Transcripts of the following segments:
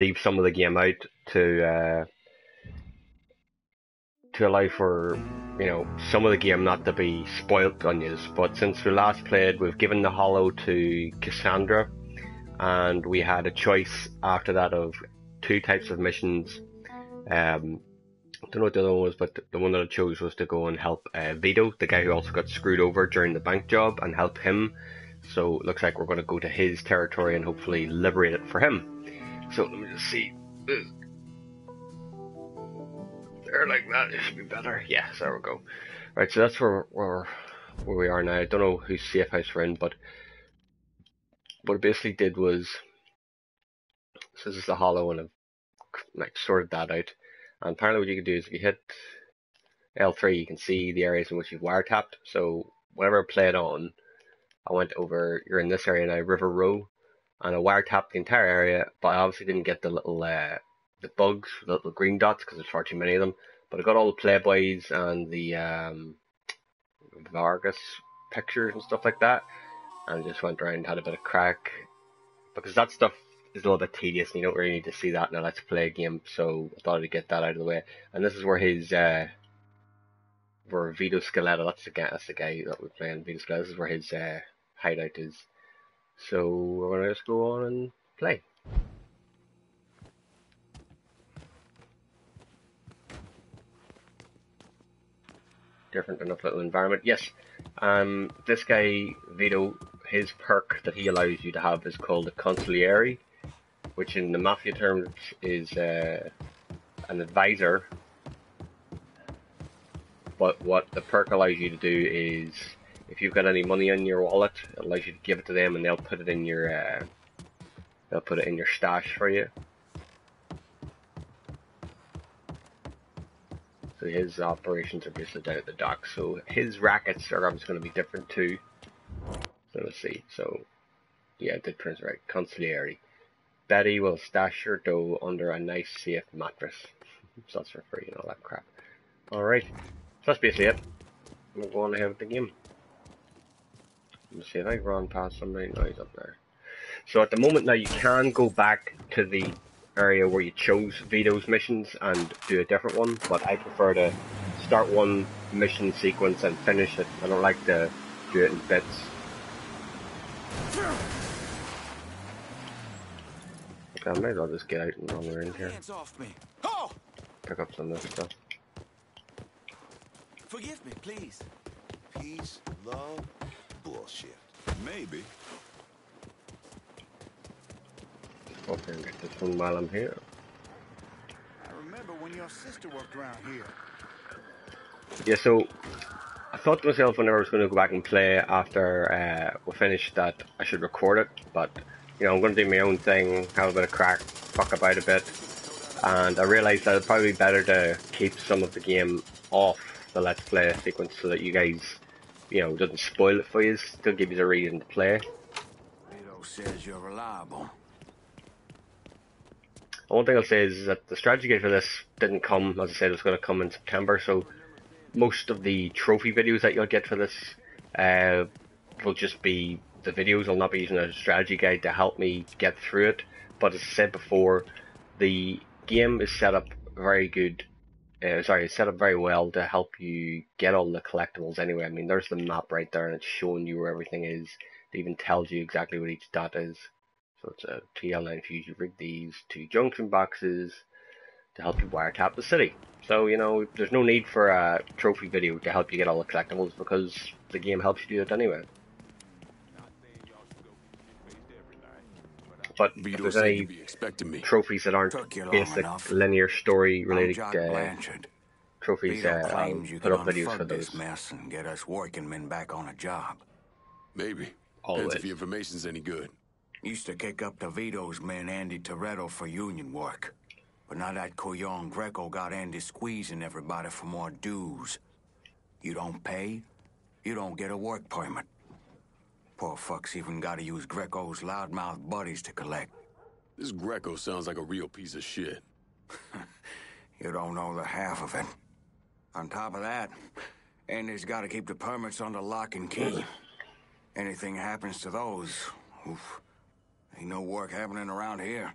leave some of the game out to uh, to allow for you know some of the game not to be spoilt on you. But since we last played, we've given the Hollow to Cassandra, and we had a choice after that of two types of missions. Um, I don't know what the other one was, but the one that I chose was to go and help uh, Vito, the guy who also got screwed over during the bank job, and help him. So it looks like we're going to go to his territory and hopefully liberate it for him. So let me just see. There, like that. It should be better. Yes, there we go. Right, so that's where where where we are now. I don't know whose safe house we're in, but what it basically did was so this is the hollow, and I've like sorted that out. And apparently, what you can do is if you hit L3, you can see the areas in which you've wiretapped. So whenever I played on, I went over. You're in this area now, River Row, and I wiretapped the entire area, but I obviously didn't get the little uh, the bugs, the little green dots, because there's far too many of them. But I got all the Playboys and the um, Vargas pictures and stuff like that, and just went around had a bit of crack because that stuff is a little bit tedious, and you don't really need to see that in a let's play game. So I thought I'd get that out of the way. And this is where his uh, where Vito Scaletta, that's the guy, that's the guy that we're playing. Vito Scaletta, this is where his uh, hideout is. So we're gonna just go on and play. Different enough little environment. Yes, um, this guy Vito, his perk that he allows you to have is called a consigliere, which in the mafia terms is uh, an advisor. But what the perk allows you to do is if you've got any money in your wallet, it allows you to give it to them, and they'll put it in your uh, they'll put it in your stash for you. So his operations are basically down at the dock. So his rackets are obviously going to be different too. So let's see. So yeah, it did pronounce right. Consigliere. Betty will stash your dough under a nice safe mattress. so that's for free and all that crap. Alright. So that's basically it. We'll go on with the game. Let's see if I run past somebody. No, he's up there. So at the moment now you can go back to the area where you chose Vito's missions and do a different one, but I prefer to start one mission sequence and finish it. I don't like to do it in bits. Okay, I might as well just get out and run around here. Oh! Pick up some of this stuff. Forgive me, please. Peace, love, bullshit. Maybe. Okay, get this one while I'm here. I remember when your sister worked around here. Yeah, so I thought to myself whenever I was going to go back and play after uh, we finished that I should record it, but you know I'm going to do my own thing, have a bit of crack, fuck about a bit, and I realised that it'd probably be better to keep some of the game off the let's play sequence so that you guys, you know, doesn't spoil it for you, still give you a reason to play. Vito says you're reliable. One thing I'll say is that the strategy guide for this didn't come, as I said, it was going to come in September, so most of the trophy videos that you'll get for this uh, will just be the videos. I'll not be using a strategy guide to help me get through it, but as I said before, the game is set up very good. Uh, sorry, it's set up very well to help you get all the collectibles anyway. I mean, there's the map right there, and it's showing you where everything is. It even tells you exactly what each dot is. So it's a TL9 fuse. You rig these two junction boxes to help you wiretap the city. So, you know, there's no need for a trophy video to help you get all the collectibles because the game helps you do it anyway. But if Vito there's said any be expecting me. trophies that aren't Took you long basic enough. linear story related uh, trophies, Vito uh, I'll you put up videos for unfuck this those. mess and get us working men back on a job. Maybe. Always. Depends if the information's any good. Used to kick up to Vito's man Andy Toretto for union work. But now that Coyon Greco got Andy squeezing everybody for more dues. You don't pay, you don't get a work permit. Poor fuck's even gotta use Greco's loudmouth buddies to collect. This Greco sounds like a real piece of shit. You don't know the half of it. On top of that, Andy's gotta keep the permits under lock and key. Anything happens to those, oof, ain't no work happening around here.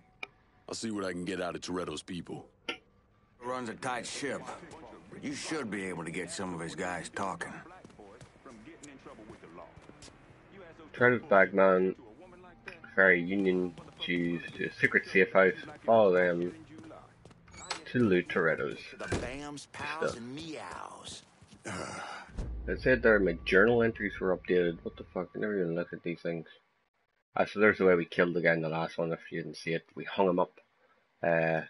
I'll see what I can get out of Toretto's people. Runs a tight ship. But you should be able to get some of his guys talking. Toretto's bagman, ferry Union Jews to secret safe house. Follow them to loot Toretto's. The BAMs, pals, and meows. It said there my journal entries were updated. What the fuck? I never even looked at these things. Ah, so there's the way we killed the guy in the last one. If you didn't see it, we hung him up uh,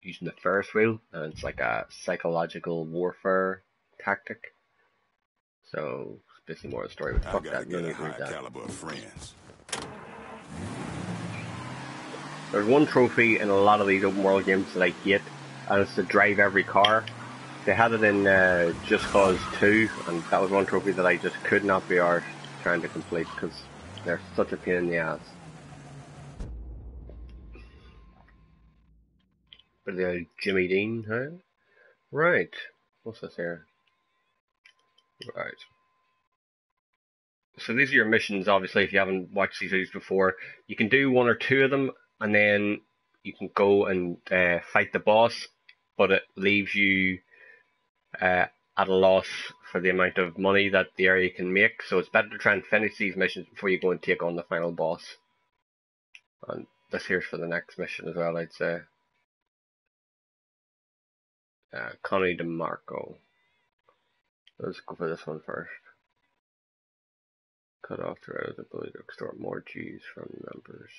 using the Ferris wheel, and it's like a psychological warfare tactic. So it's basically more of a story. But fuck that. Get a high that. caliber of friends. There's one trophy in a lot of these open world games that I get, and it's to drive every car. They had it in uh, Just Cause 2, and that was one trophy that I just could not be arsed trying to complete because they're such a pain in the ass. But the Jimmy Dean, huh? Right. What's this here? Right. So these are your missions, obviously, if you haven't watched these videos before. You can do one or two of them, and then you can go and uh, fight the boss, but it leaves you uh, at a loss for the amount of money that the area can make. So it's better to try and finish these missions before you go and take on the final boss. And this here's for the next mission as well, I'd say. Uh, Connie DeMarco. Let's go for this one first. Cut off the ability to extort more G's from members.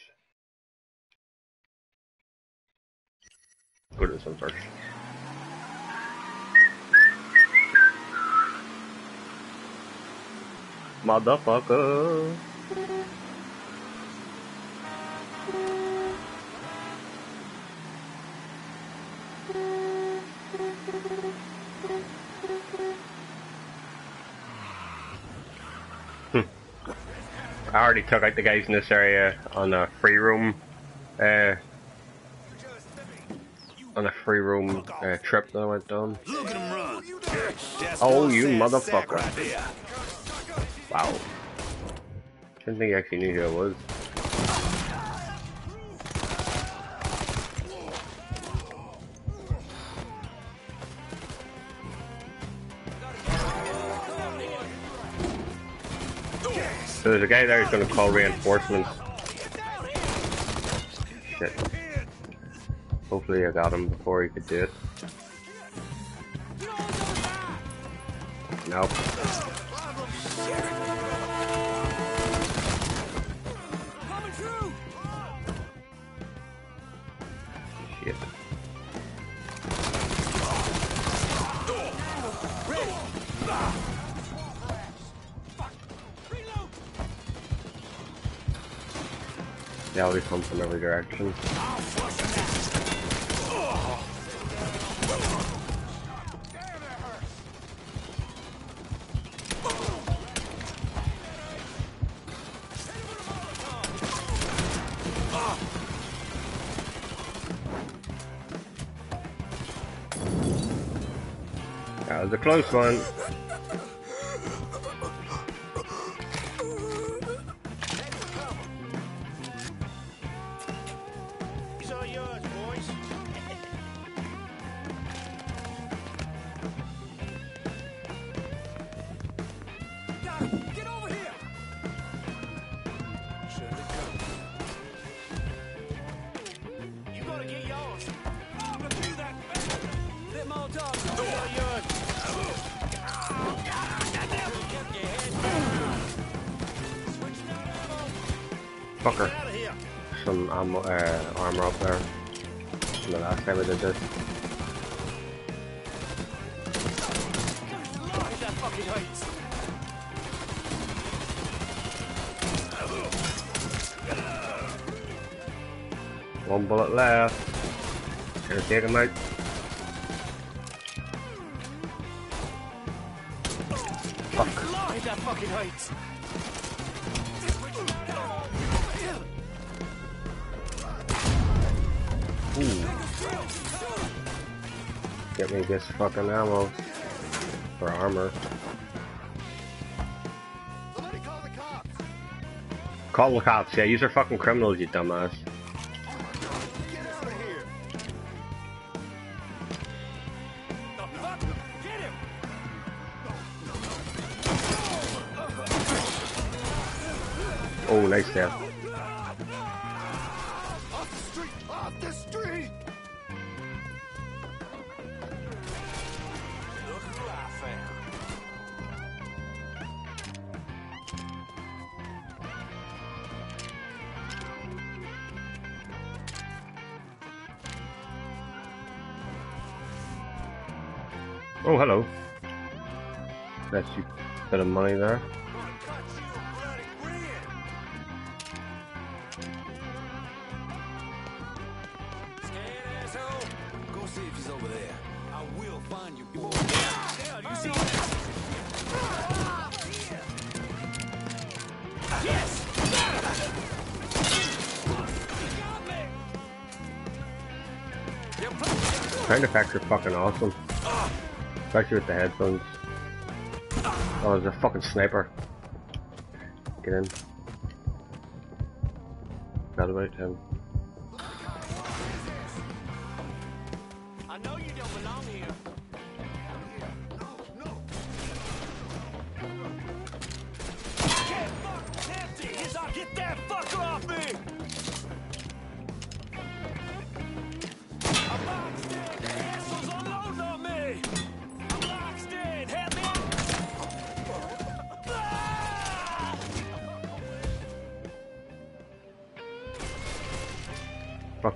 Go to this one first. Motherfucker. I already took out the guys in this area on a free room, uh, on a free roam uh, trip that I went on. Oh, you motherfucker. Wow. Didn't think I actually knew who I was. So there's a guy there who's gonna call reinforcements. Shit. Hopefully I got him before he could do it. Nope. Yeah, we come from every direction. That was a close one. Call the cops. Yeah, these are fucking criminals, you dumbass. Oh, nice there. You put- Sound effects are fucking awesome. Especially with the headphones. Oh, there's a fucking sniper. Get in. Forgot about him.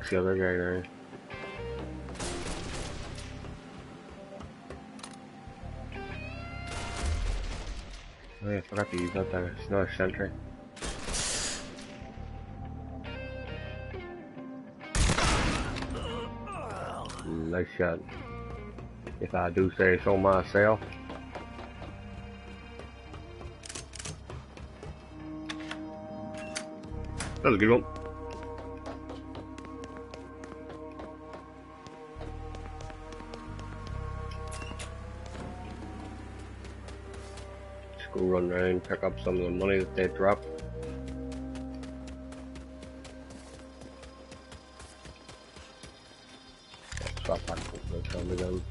Fuck's the other guy there. Oh yeah, I forgot to use that there. It's not a sentry. Nice shot. If I do say so myself. That was a good one. Run around, pick up some of the money that they drop. Time again.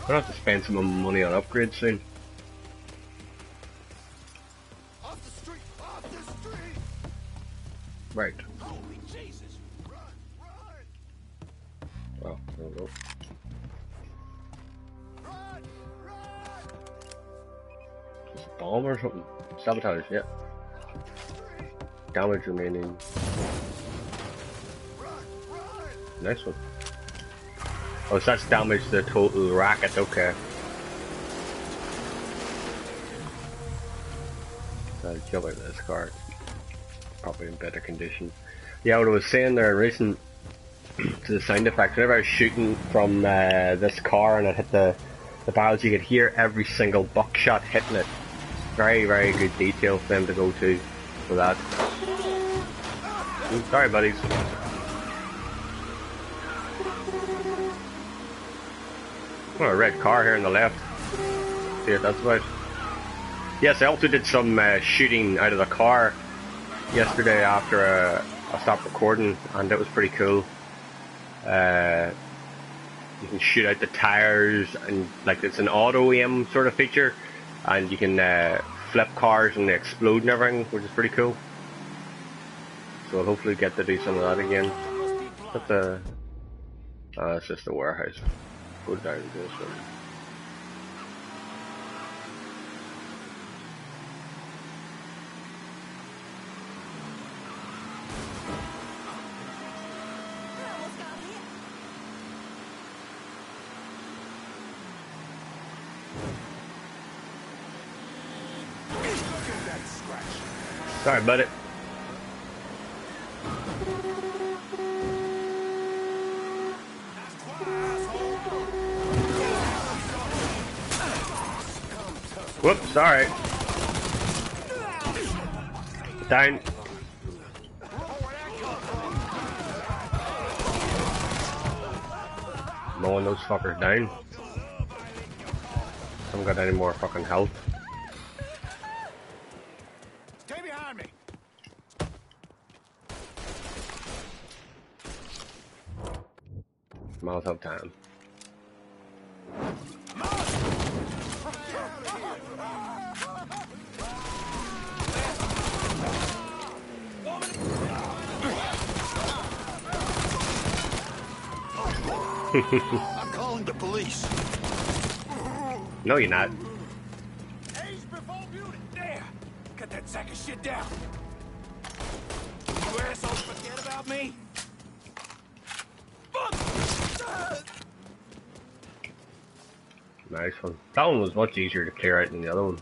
I'm gonna have to spend some money on upgrades soon. Yeah. Damage remaining. Nice one. Oh, so that's damage to the total racket, okay. So I'll jump out this car. Probably in better condition. Yeah, what I was saying there, recent to the sound effects, whenever I was shooting from uh, this car and I hit the, the barrels, you could hear every single buckshot hitting it. Very, very good detail for them to go to for that. Ooh, sorry, buddies. Oh, a red car here on the left. See what that's about. Yes, I also did some uh, shooting out of the car yesterday after uh, I stopped recording, and that was pretty cool. Uh, you can shoot out the tires, and like it's an auto aim sort of feature, and you can uh, flip cars and they explode and everything, which is pretty cool. So I'll hopefully get to do some of that again. But the, uh, it's just a warehouse. Go down this one. About it. Whoops, sorry. Down. Mowing those fuckers down. I haven't got any more fucking health. Stay behind me! Molotov time. I'm calling the police. No, you're not. Age before beauty. There. Cut that sack of shit down. You assholes forget about me? Fuck! Nice one. That one was much easier to clear out than the other one.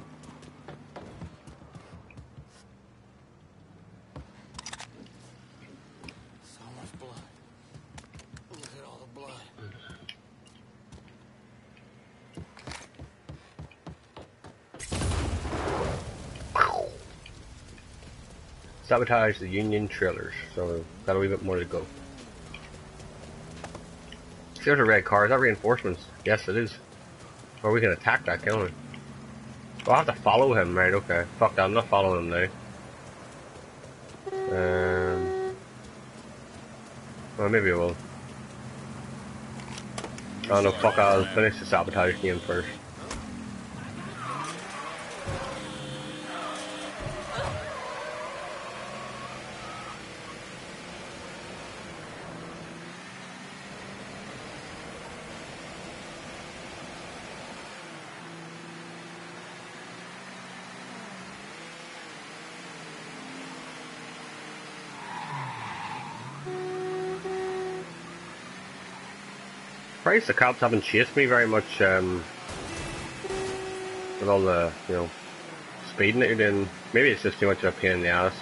So much blood. Look at all the blood. Sabotage the Union trailers, so got a wee bit more to go. There's a red car. Is that reinforcements? Yes, it is. Or we can attack that, can't we? Oh, I have to follow him, right? Okay. Fuck that, I'm not following him now. Um. Well, maybe I will. Oh no, fuck, I'll finish the sabotage game first. Surprised the cops haven't chased me very much, um, with all the, you know, speeding that you're doing. Maybe it's just too much of a pain in the ass.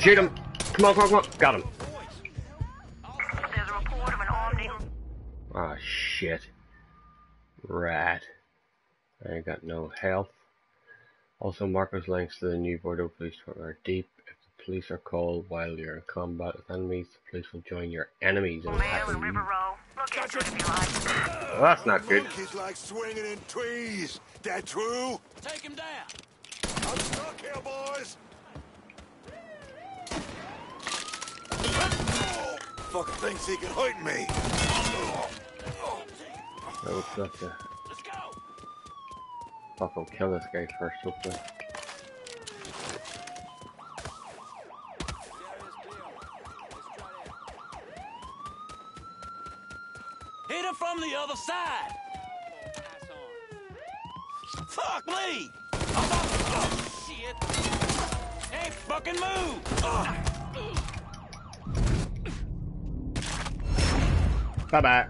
Something. Shoot him! Come on, come on, come on! Got him! There's a report of an armed in- Ah, shit. Rat. I ain't got no health. Also, Marco's links to the new Bordeaux Police Department are deep. If the police are called while you're in combat with enemies, the police will join your enemies and Mail attack and you. River Row. Look into it if you like. Well, that's not good. Monkeys like swinging in trees. That true? Take him down. I'm stuck here, boys. Fucker thinks he can hurt me. I would have to Let's go. fucking kill this guy first, hopefully. Bye bye.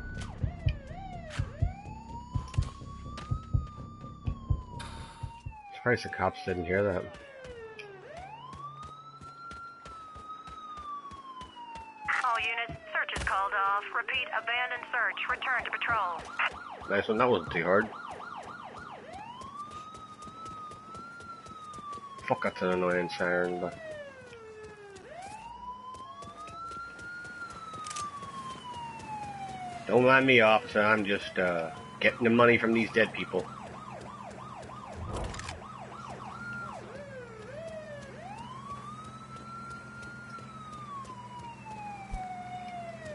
Surprised the cops didn't hear that. All units, search is called off. Repeat, abandoned search. Return to patrol. Nice one, that wasn't too hard. Fuck, that's an annoying siren, but. Don't mind me, officer, I'm just, uh, getting the money from these dead people.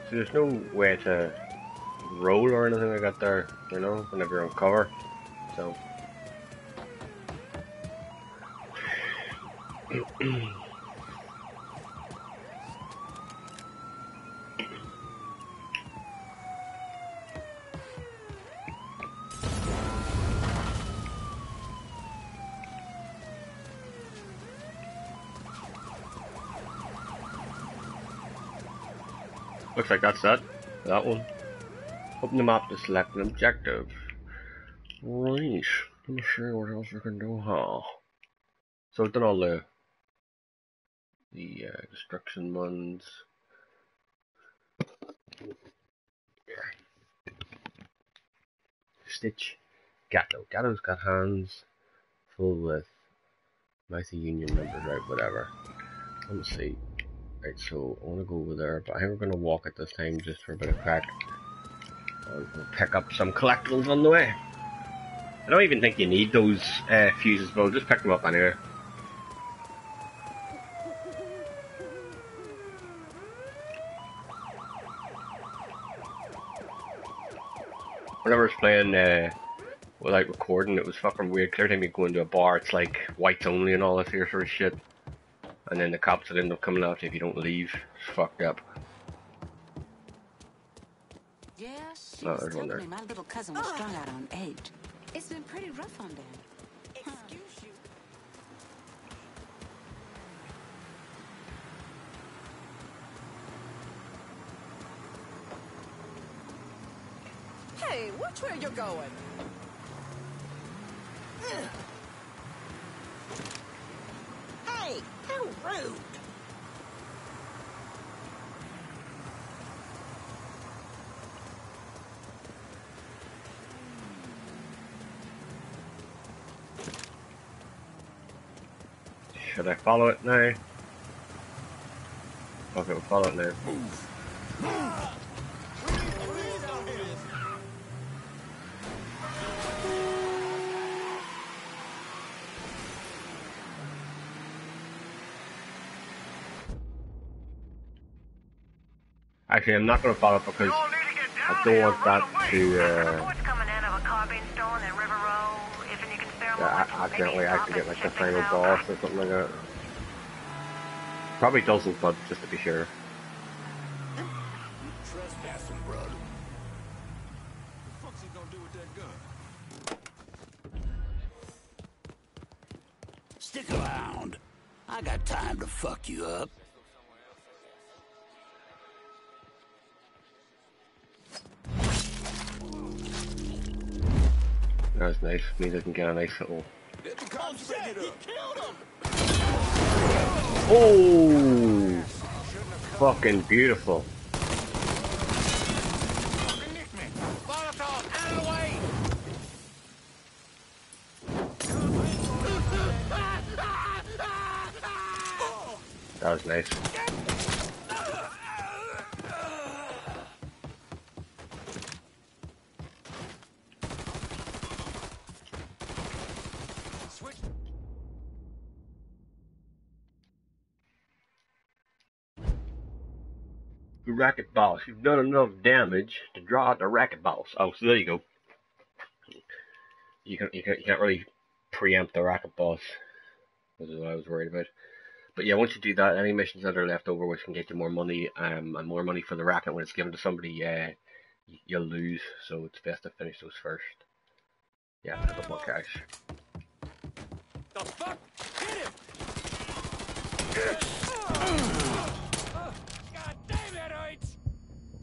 So there's no way to roll or anything like that there, you know, whenever you're on cover. So. Looks like that's that. That one. Open the map to select an objective. Right. Let me see what else we can do, huh? So I've done all the the uh, destruction ones. Stitch. Gatto. Gatto's got hands full with Mighty Union members, right? Whatever. Let me see. Right, so I want to go over there, but I think we're going to walk at this time just for a bit of crack. We'll pick up some collectibles on the way. I don't even think you need those uh, fuses, but I'll just pick them up anyway. Whenever I was playing uh, without recording, it was fucking weird. Clear time you go into a bar, it's like whites only and all this here sort of shit. And then the cops will end up coming after you if you don't leave. It's fucked up. Yeah, she Oh, there's one there. my little cousin was strung out on eight. It's been pretty rough on them. Excuse you. Hey, which way you're going? Hey, how rude. Should I follow it now? Okay, we'll follow it now. Actually, I'm not going to follow it because I don't want that to, uh, Reports coming in of a car being in River Row. If you can spare a yeah, moment, I accidentally maybe actually stop get like the final boss or something like that. Probably doesn't, but just to be sure. Means I can get a nice little. Let the cops bring it up. Oh! Fucking beautiful. Molotov, out of the way! That was nice. The racket boss. You've done enough damage to draw out the racket boss. Oh, so there you go. You can you can you can't really preempt the racket boss. This is what I was worried about. But yeah, once you do that, any missions that are left over, which can get you more money, um, and more money for the racket when it's given to somebody, uh, you'll lose. So it's best to finish those first. Yeah, pick up more cash. The fuck? Hit him!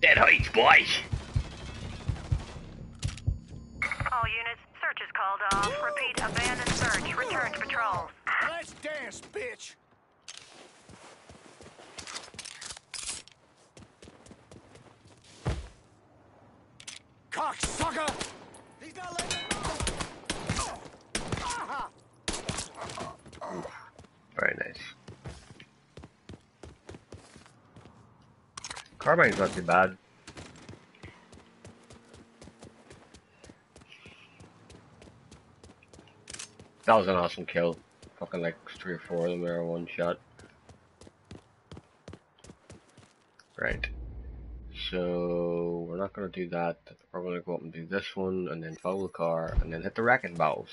Dead heights, boys. All units, search is called off. Repeat, abandoned search. Return to patrol. Let's dance, bitch! Cocksucker! He's not letting me! Very nice. Carbine's not too bad. That was an awesome kill. Fucking like three or four of them there one shot. Right. So we're not gonna do that. We're gonna go up and do this one and then follow the car and then hit the wrecking balls.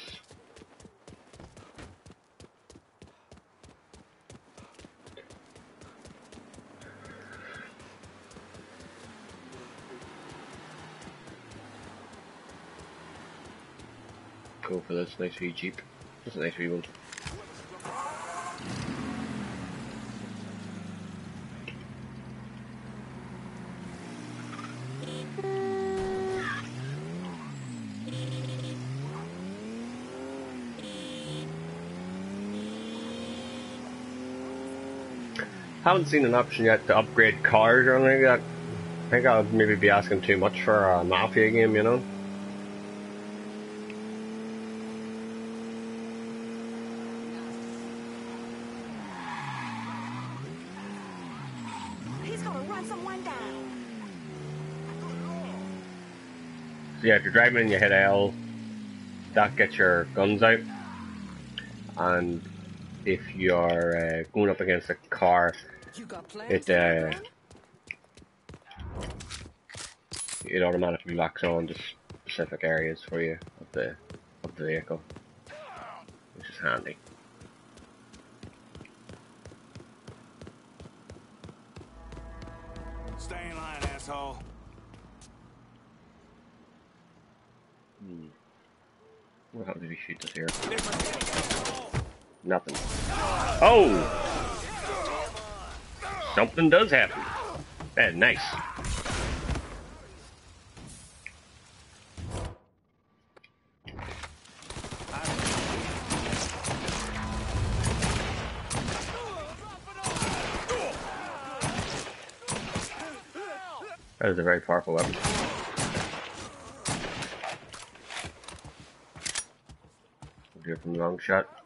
Go for this nice wee Jeep. It's a nice wee one. Haven't seen an option yet to upgrade cars or anything like that. I think I'll maybe be asking too much for a Mafia game, you know? He's gonna run someone down. So yeah, if you're driving and you hit L, that gets your guns out. And if you're uh, going up against a car, You it uh, it automatically locks on to specific areas for you of the of the vehicle, which is handy. Something does happen. Eh, nice. That is a very powerful weapon. Do from the long shot.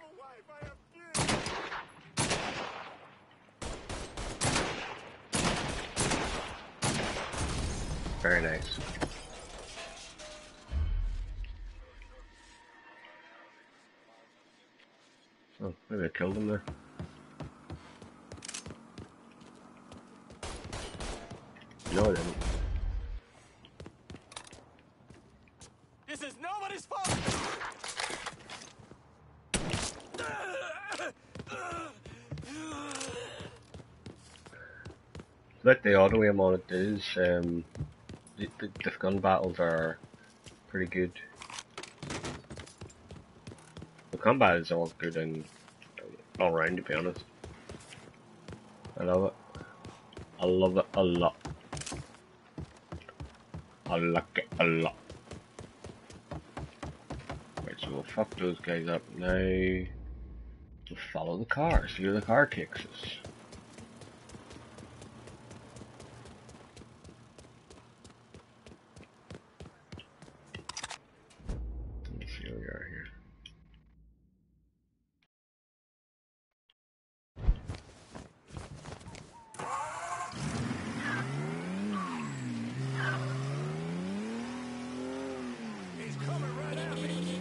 This is nobody's fault. Like the auto aim on it is, um, the, the, the gun battles are pretty good. The combat is all good and all round, to be honest. I love it. I love it a lot. I like it a lot. Fuck those guys up now. We'll follow the car, see where the car takes us. Let's see where we are here. He's coming right at me.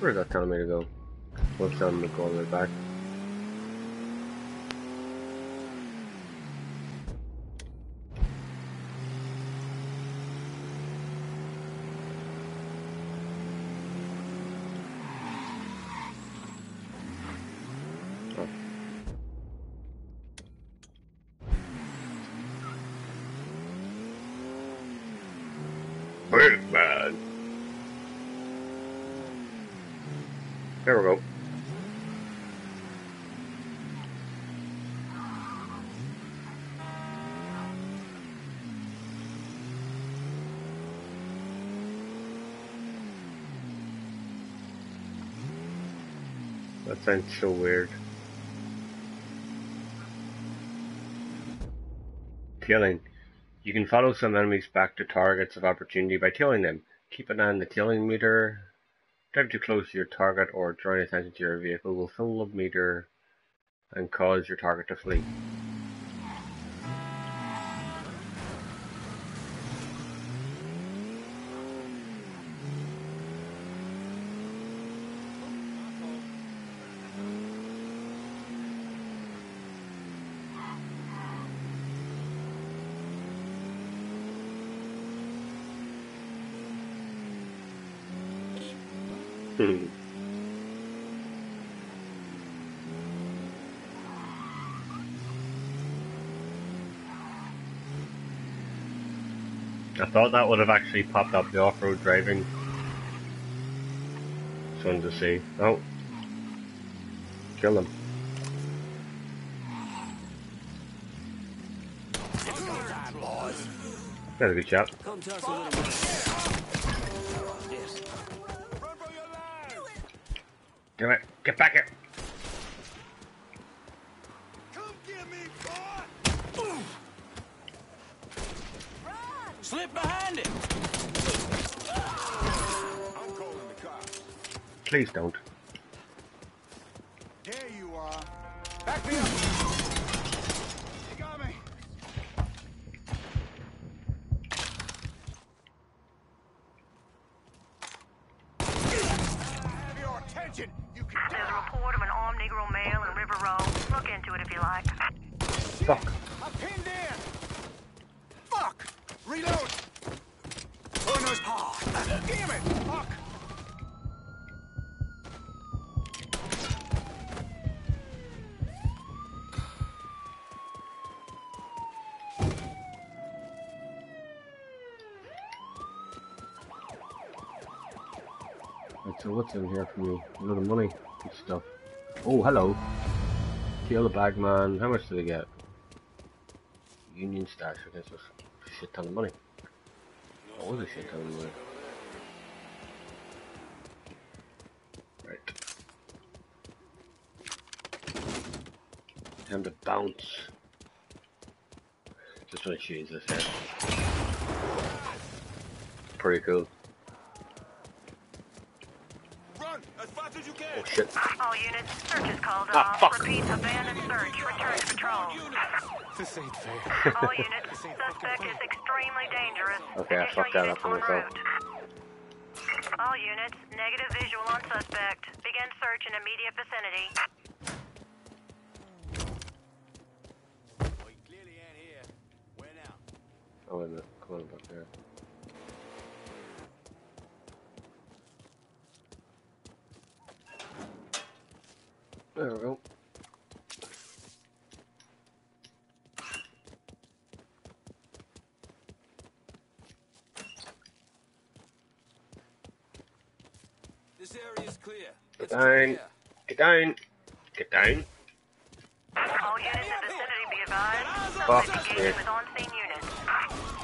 Where's that telling me to go? What's telling me to go all the way back? Oh. Big man. There we go. That sounds so weird. Tailing. You can follow some enemies back to targets of opportunity by tailing them. Keep an eye on the tailing meter. Drive too close to your target or drawing attention to your vehicle will fill the meter and cause your target to flee. I thought that would have actually popped up the off-road driving. Wanted to see. Oh. Kill them. That's a good shot. Get back here. Please don't. What's in here for me? A lot of money and stuff. Oh, hello. Kill the bagman. How much did I get? Union stash. Guess that's a shit ton of money. What was a shit ton of money? Right. Time to bounce. Just want to choose this here. Pretty cool. Run as fast as you can. Oh shit. All units, search is called Ah, off. fuck. Repeat, abandoned search. Return to patrol. This ain't fair. All units, suspect is extremely dangerous. Okay, I Additional fucked that units up for myself. route. All units, negative visual on suspect. Begin search in immediate vicinity. Oh, he clearly ain't here. Where now? Oh wait a minute. Come on back there. There we go. This area is clear. Get It's down. clear. Get down. Get down. All units in vicinity be advised. Fuck Suspect me. engaging with on-scene units.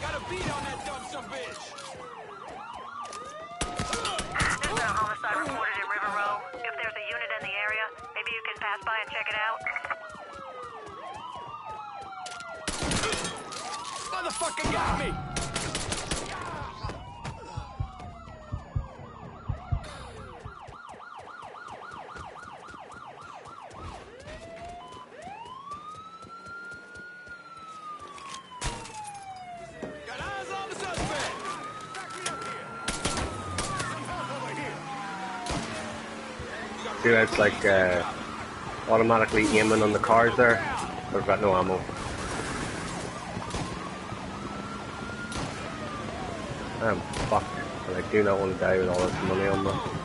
Got a beat on that dumb some bitch. There's been a homicide reported in River Row. If there's a unit in the area, maybe you can pass by and check it out. Motherfucker got me. Got eyes on the suspect. That's like uh, automatically aiming on the cars there. But I've got no ammo. I'm fucked. I do not want to die with all this money on me.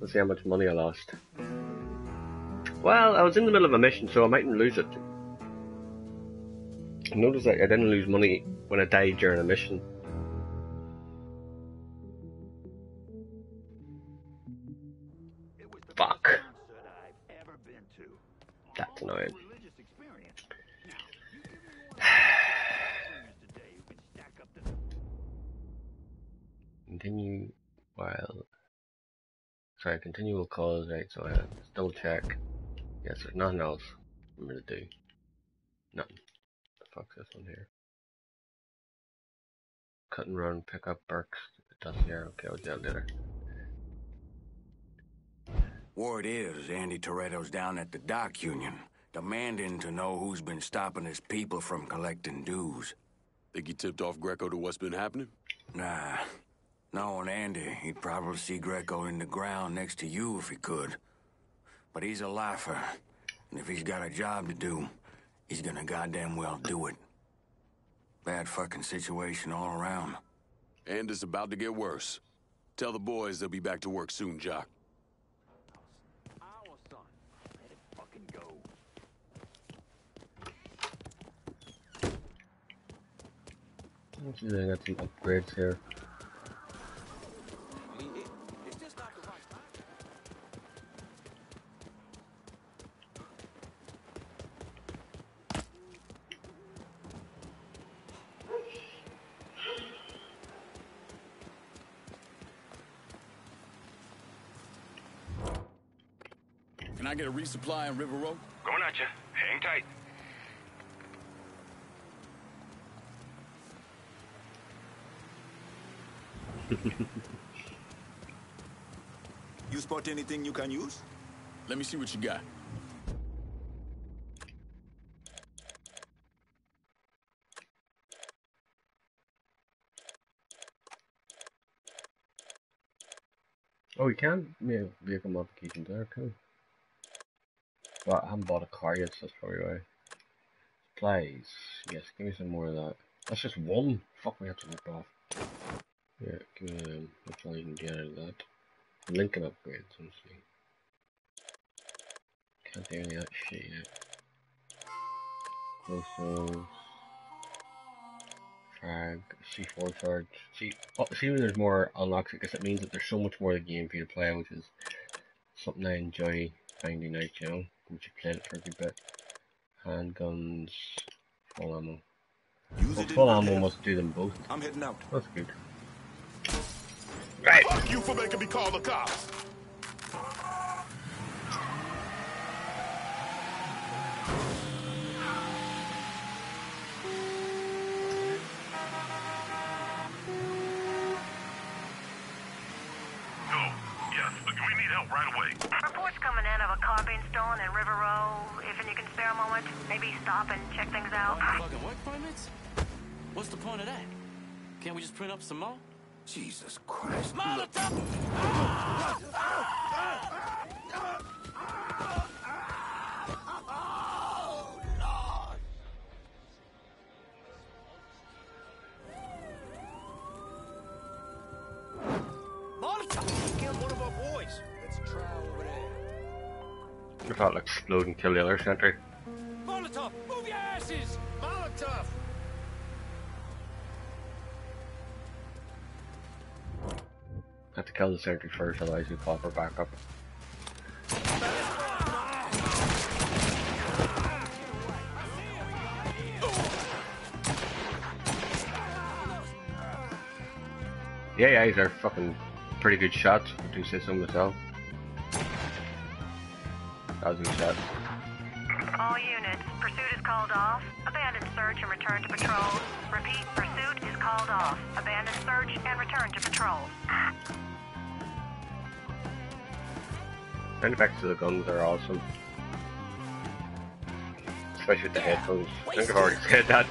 Let's see how much money I lost. Well, I was in the middle of a mission, so I mightn't lose it. Notice that I didn't lose money when I died during a mission. Fuck. That's annoying. Continue while Sorry, continue will cause, right, so I have to double check. Yes, there's nothing else I'm gonna do. Nothing. Fuck this one here? Cut and run, pick up Burks. Dossier, okay, I'll do that later. Word is Andy Toretto's down at the dock union, demanding to know who's been stopping his people from collecting dues. Think he tipped off Greco to what's been happening? Nah. Knowing Andy, he'd probably see Greco in the ground next to you if he could. But he's a lifer, and if he's got a job to do, he's gonna goddamn well do it. Bad fucking situation all around. And it's about to get worse. Tell the boys they'll be back to work soon, Jock. Actually, I got some upgrades here. I mean, it, it's just not the right time. Can I get a resupply in River Row? Going at you. Hang tight. You spot anything you can use? Let me see what you got. Oh, we can make vehicle modifications there, cool. But I haven't bought a car yet, so that's probably why. Supplies. Yes, give me some more of that. That's just one. Fuck, we have to rip off. Yeah, give me um, that's all you can get out of that. Lincoln upgrades, see. Can't do any of that shit yet. Close Frag, C4 charge. See, oh, see when there's more unlocks, guess it means that there's so much more of the game for you to play, which is something I enjoy finding out, you know, which you played it for a good bit. Handguns, full ammo. Use Well, it in full good ammo health. must do them both. I'm heading out. That's good. Fuck you for making me call the cops. Go. Yes, we need help right away. Reports coming in of a car being stolen in River Row. If you can spare a moment, maybe stop and check things out. Fucking work permits? What's the point of that? Can't we just print up some more? Jesus Christ. Molotov! Molotov explode and kill the other sentry. Molotov! Move your asses! Molotov. have to kill the sentry first, otherwise we call for backup. Yeah, yeah, these are fucking pretty good shots. I do say so myself. That was a good shot. All units, pursuit is called off. Abandon search and return to patrol. Repeat, pursuit is called off. Abandon search and return to patrol. And effects of the guns are awesome. Especially with the headphones. I think I've already said that.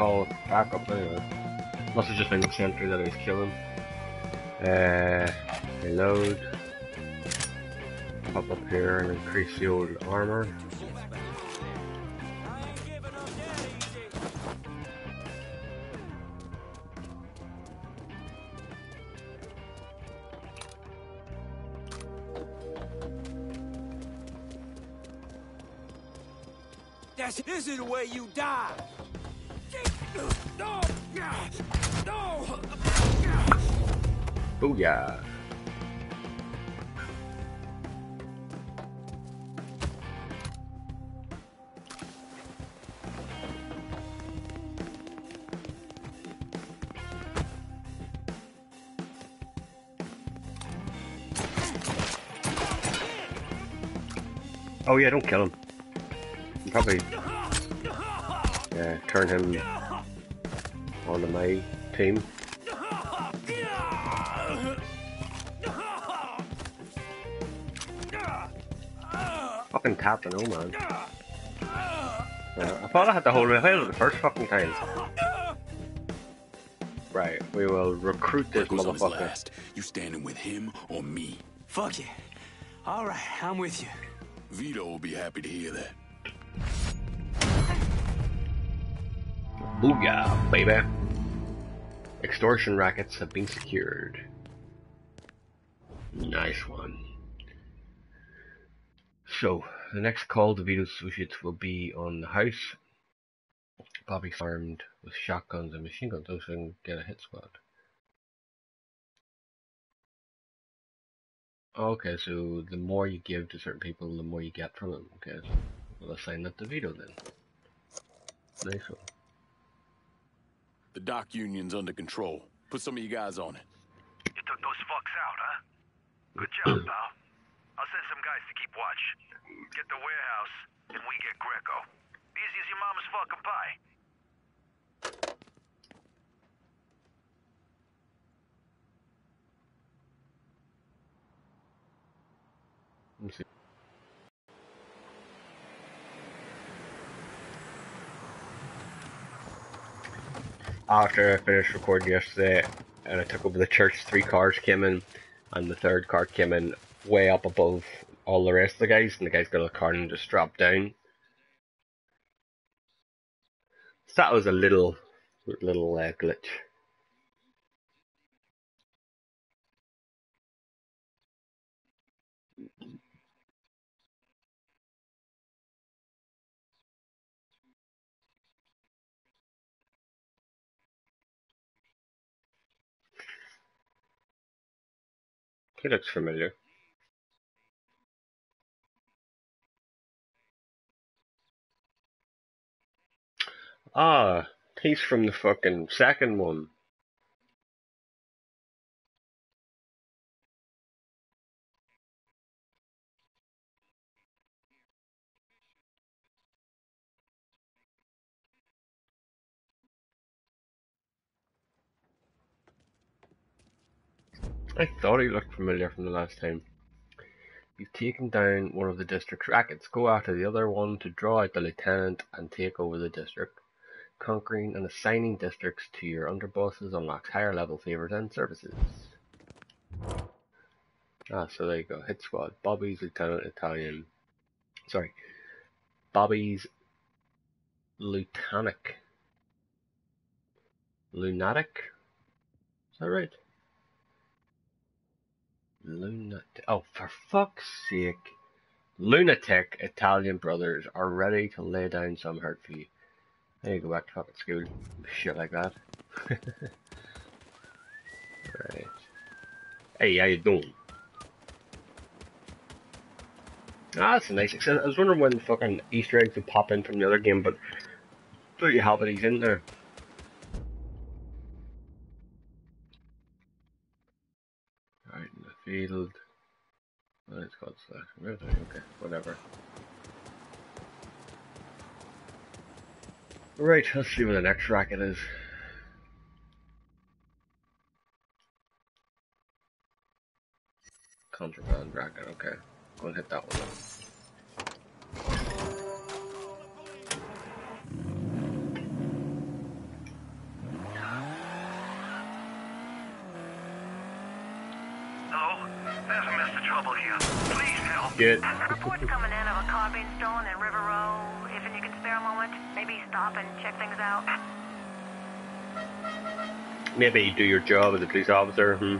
Call back up anyway. Must have just been the sentry that I was killing. Uh, reload. Pop up here and increase the old armor. That's, this is the way you die. No! No! Booyah! Oh yeah, don't kill him. Probably yeah, turn him onto my team. Fucking tapping, oh man. Yeah, I thought I had the whole hill the first fucking time. Right, we will recruit this Greco's motherfucker. last. You standing with him or me? Fuck it. All right, I'm with you. Vito will be happy to hear that. Booyah, baby. Extortion rackets have been secured. Nice one. So, the next call to Vito's associates will be on the house. Bobby's armed with shotguns and machine guns, so can get a hit squad. Okay, so the more you give to certain people, the more you get from them. Okay, so we'll assign that to Vito then. Nice one. The dock union's under control. Put some of you guys on it. You took those fucks out, huh? Good job, pal. I'll send some guys to keep watch. Get the warehouse, and we get Greco. Easy as your mama's fucking pie. Let me see. After I finished recording yesterday and I took over the church, three cars came in, and the third car came in way up above all the rest of the guys, and the guys got a car and just dropped down. So that was a little, little uh, glitch. He looks familiar. Ah, he's from the fucking second one. I thought he looked familiar from the last time. You've taken down one of the district's rackets. Go after the other one to draw out the lieutenant and take over the district. Conquering and assigning districts to your underbosses unlocks higher level favors and services. Ah, so there you go. Hit squad. Bobby's Lieutenant Italian. Sorry. Bobby's Lieutenant. Lunatic? Is that right? Lunatic. Oh, for fuck's sake. Lunatic Italian brothers are ready to lay down some hurt for you. There you go back to fucking school. Shit like that. right. Hey, how you doing? Ah, that's a nice. I was wondering when fucking Easter eggs would pop in from the other game, but there you have it. He's in there. Right in the field. Oh, it's called slash. Really? Okay, whatever. Right, let's see where the next racket is. Contraband racket, okay. Go and hit that one then. Good. Reports coming in of a car being stolen in River Row. If you can spare a moment, maybe stop and check things out. Maybe you do your job as a police officer. Hmm.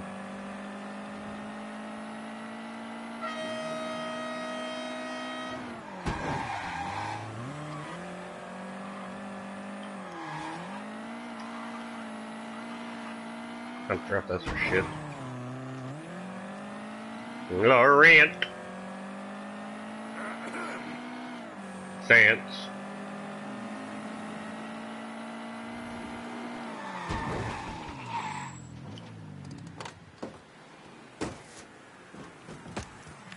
I'm sure if that's for shit. Laurent. Sans.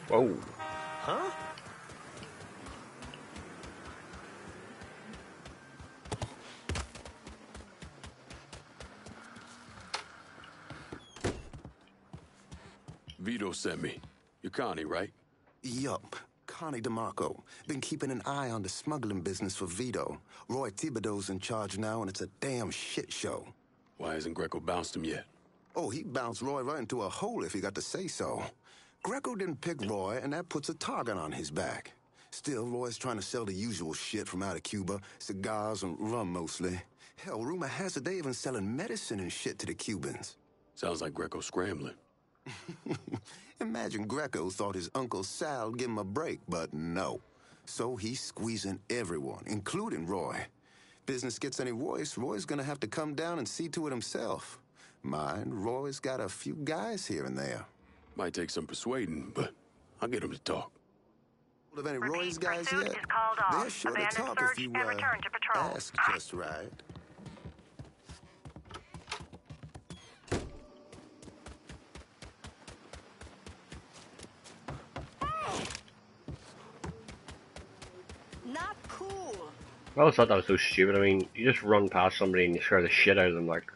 Whoa. Huh? Vito sent me. You're Connie, right? Yup. Connie DeMarco. Been keeping an eye on the smuggling business for Vito. Roy Thibodeau's in charge now, and it's a damn shit show. Why hasn't Greco bounced him yet? Oh, he bounced Roy right into a hole if he got to say so. Greco didn't pick Roy, and that puts a target on his back. Still, Roy's trying to sell the usual shit from out of Cuba cigars and rum mostly. Hell, rumor has it they even selling medicine and shit to the Cubans. Sounds like Greco scrambling. Imagine Greco thought his Uncle Sal would give him a break, but no. So he's squeezing everyone, including Roy. Business gets any worse, Roy's gonna have to come down and see to it himself. Mind, Roy's got a few guys here and there. Might take some persuading, but I'll get him to talk. Of any Repeat, Roy's guys yet? is called off. They're sure to talk if you uh, return to patrol. ask just right. Not cool. I always thought that was so stupid. I mean, you just run past somebody and you scare the shit out of them, like.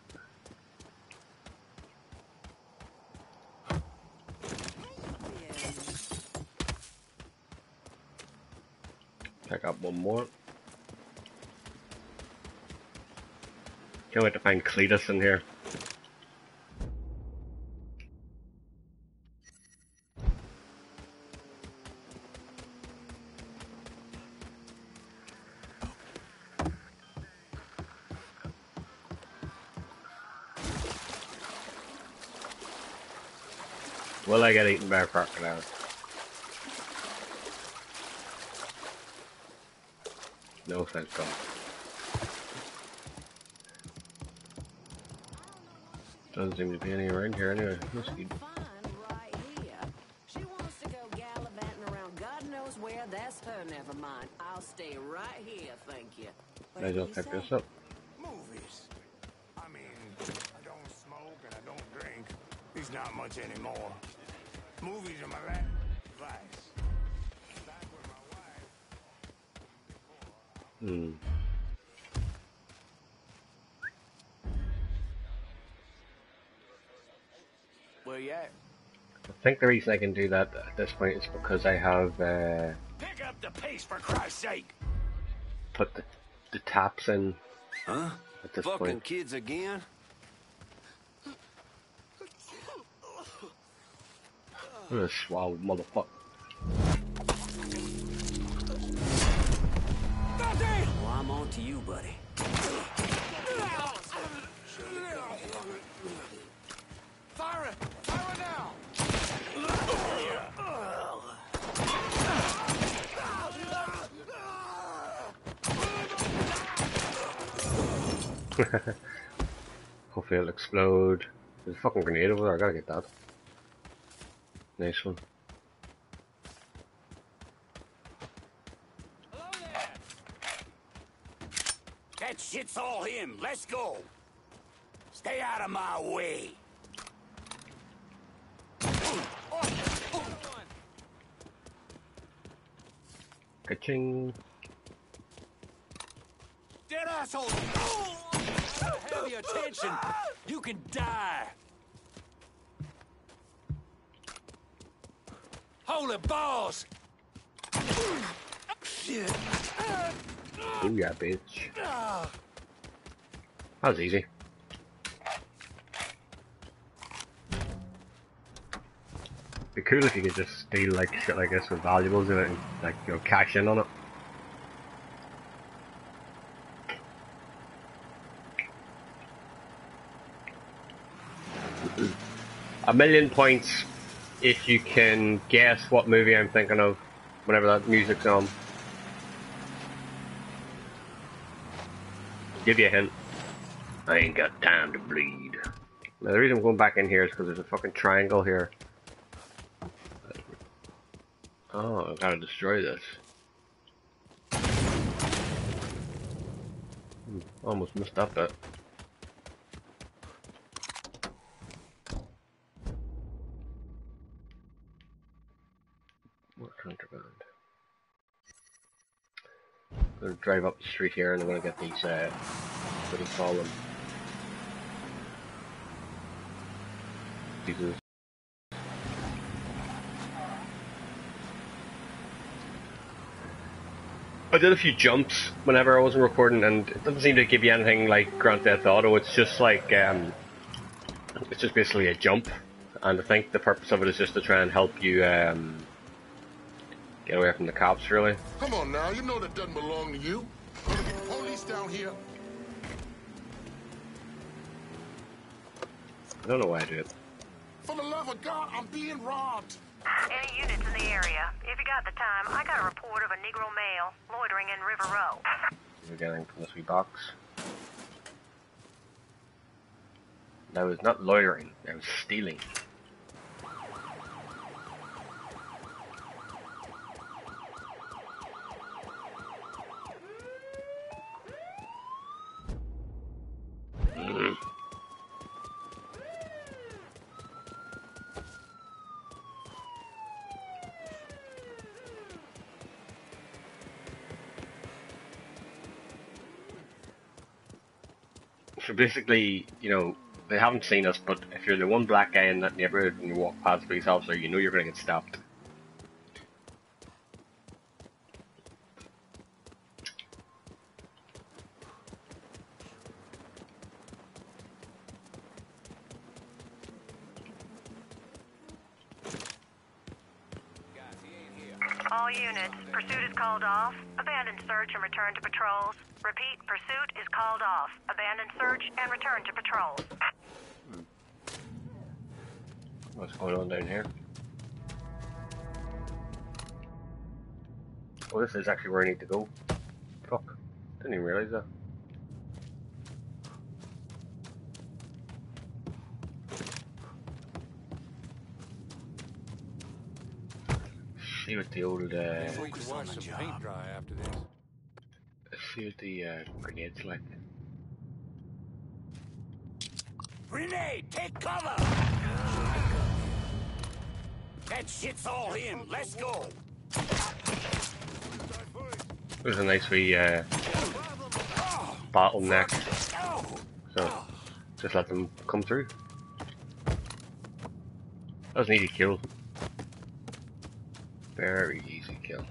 Pick up one more. Can't wait to find Cletus in here. Will I get eaten by a crocodile? No, thank God. Doesn't seem to be any around here anyway. Must be Fine right here. She wants to go gallivanting around God knows where. That's her. Never mind. I'll stay right here. Thank you. Might as well pick this up. Movies. I mean, I don't smoke and I don't drink. He's not much anymore. Movies are my last vice. Back with my wife. Hmm. Where you at? I think the reason I can do that at this point is because I have uh, Pick up the pace for Christ's sake! put the, the taps in Huh? at this Fucking point. kids again? I'm gonna motherfucker. Well, I'm on to you, buddy. Fire it! Fire it now! Hopefully it'll explode. There's a fucking grenade over there, I gotta get that. Nice one. That shit's all him. Let's go. Stay out of my way. Ka-ching. Dead asshole! Have your attention. You can die. Holy balls! Ooh yeah, bitch. That was easy. Be cool if you could just steal like shit like this with valuables in it and like you know cash in on it. A million points if you can guess what movie I'm thinking of whenever that music's on. Give you a hint. I ain't got time to bleed. Now the reason I'm going back in here is because there's a fucking triangle here. Oh, I gotta destroy this. Hmm, Almost missed up that. What contraband? I'm gonna drive up the street here and I'm gonna get these, uh, what do you call them? I did a few jumps whenever I wasn't recording, and it doesn't seem to give you anything like Grand Theft Auto. It's just like um, it's just basically a jump, and I think the purpose of it is just to try and help you um, get away from the cops. Really, Come on now, you know that doesn't belong to you. Police down here. I don't know why I did. it. For the love of God, I'm being robbed. Any units in the area? If you got the time, I got a report of a Negro male loitering in River Row. We're getting from this wee box. That was not loitering. That was stealing. Basically, you know, they haven't seen us, but if you're the one black guy in that neighborhood and you walk past a police officer, you know you're going to get stopped. All units, pursuit is called off. Abandon search and return to patrols. Repeat, pursuit is called off. Abandon and return to patrol. What's going on down here? Oh, this is actually where I need to go. Fuck. Didn't even realize that. See what the old, uh, We can watch some paint dry after this. see what the, uh, grenades like. Grenade, take cover! That shit's all in. Let's go. There's a nice wee, uh, bottleneck. So, just let them come through. That was an easy kill. Very easy kill.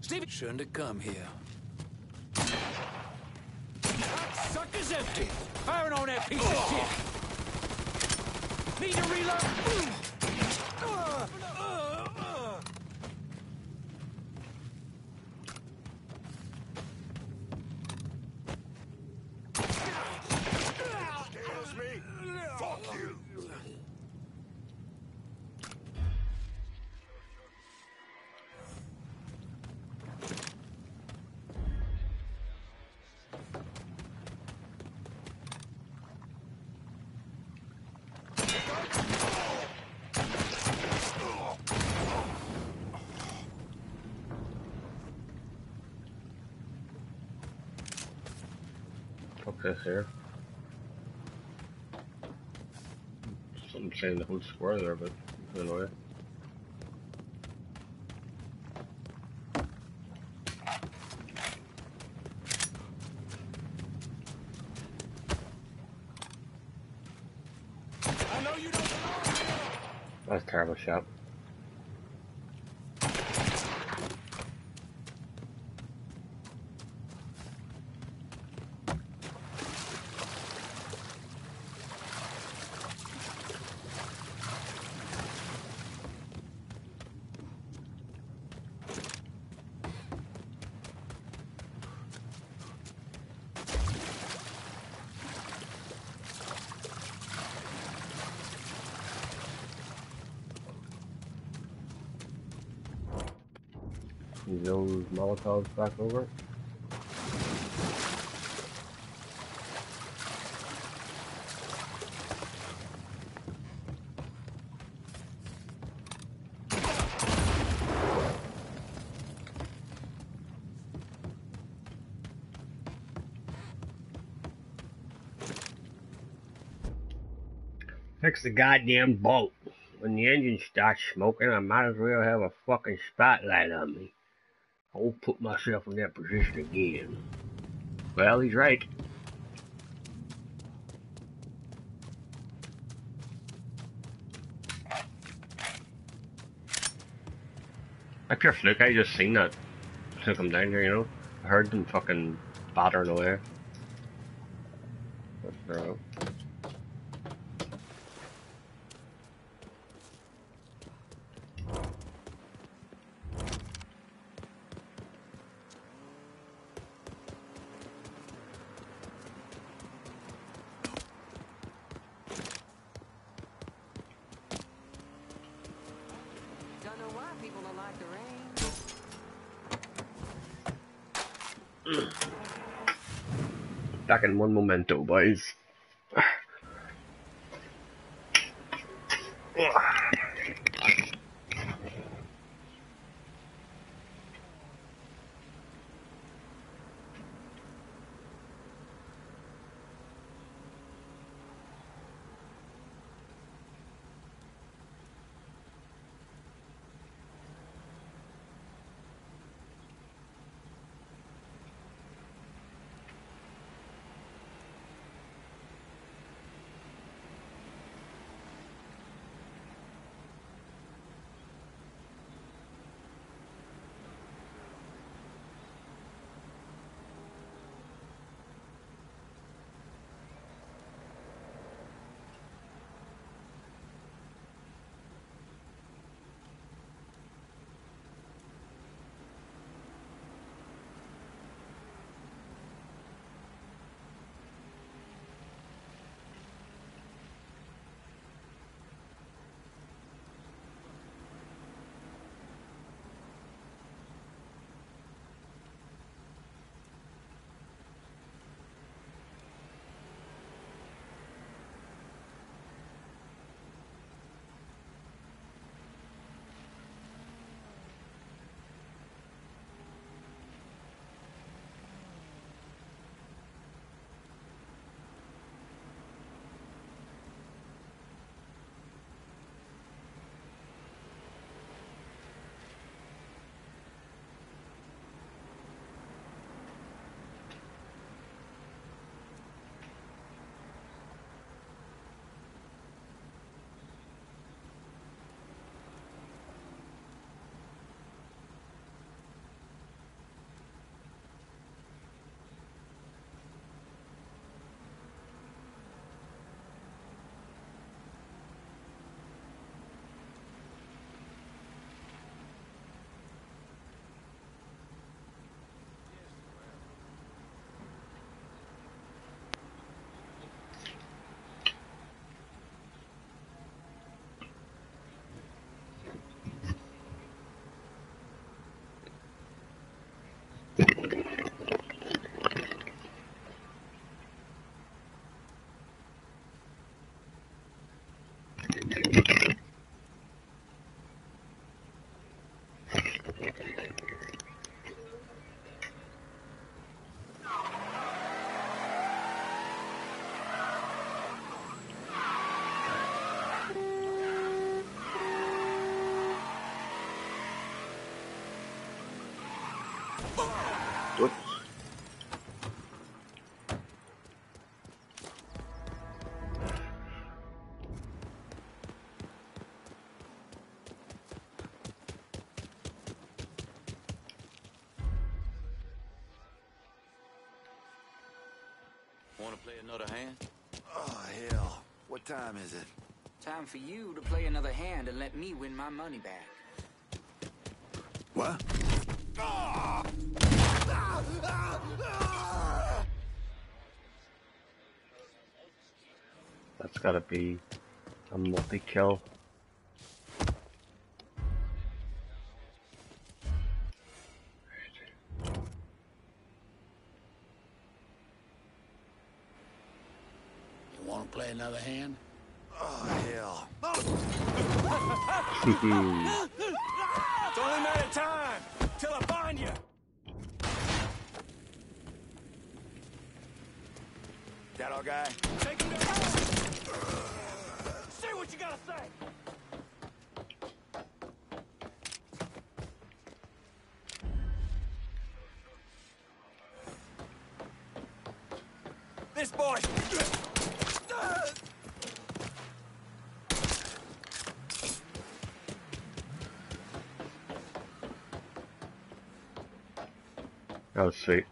Stevie shouldn't have come here. Sucker's empty. Firing on that piece of shit. Need to reload. Excuse me. Fuck you. This here. Something saying the whole square there, but don't. That's terrible shot. Those Molotovs back over. Fix the goddamn boat. When the engine starts smoking, I might as well have a fucking spotlight on me. Won't put myself in that position again. Well, he's right. I pure fluke, I just seen that. Took him down here, you know? I heard them fucking battering away. Back in one momento, boys. Want to play another hand? Oh, hell. What time is it? Time for you to play another hand and let me win my money back. What? Ah! That's gotta be a multi-kill. Want to play another hand? Oh, hell. it's only a matter of time till I find you. That our guy? Take him down. Say what you gotta say. This boy. That was sweet.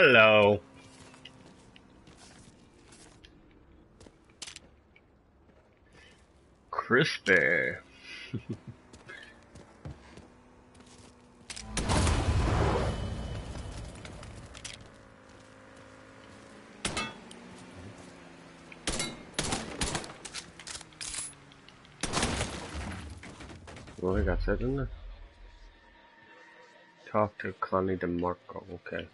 Hello. Crispy. well, I got that, didn't I? Talk to Connie DeMarco, okay.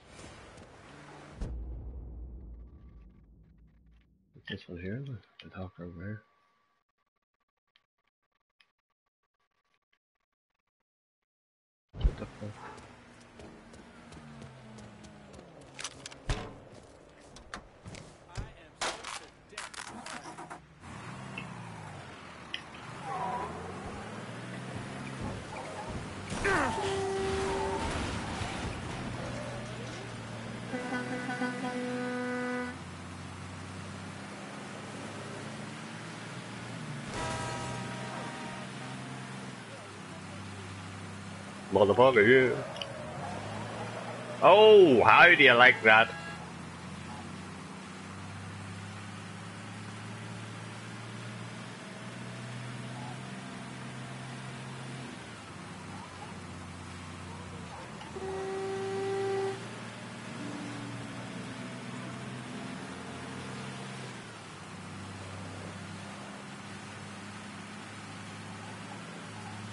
This one here, the doctor over here. What the fuck? Motherfucker, yeah. Oh, how do you like that?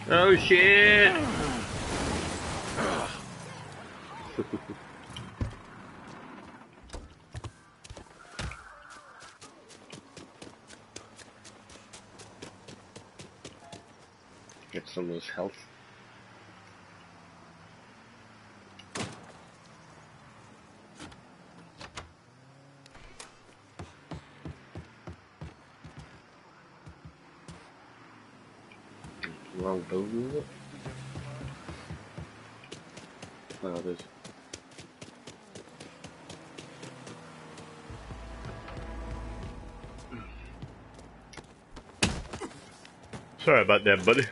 Oh shit! Get some of his health. No, it is. Sorry about that, buddy.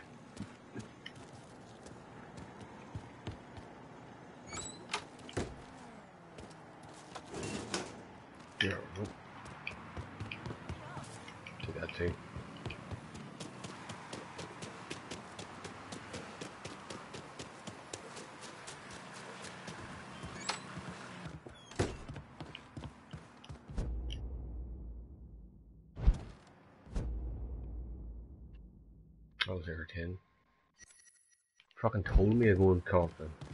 Yeah. Do that thing. I was there at 10. Fucking told me to go and talk then.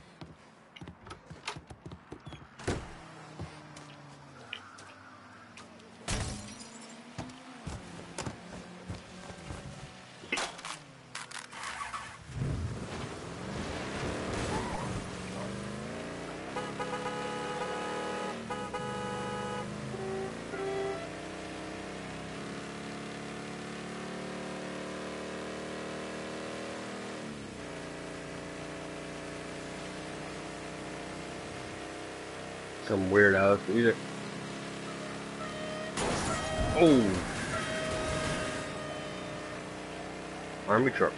Some weird ass music. Oh! Army truck.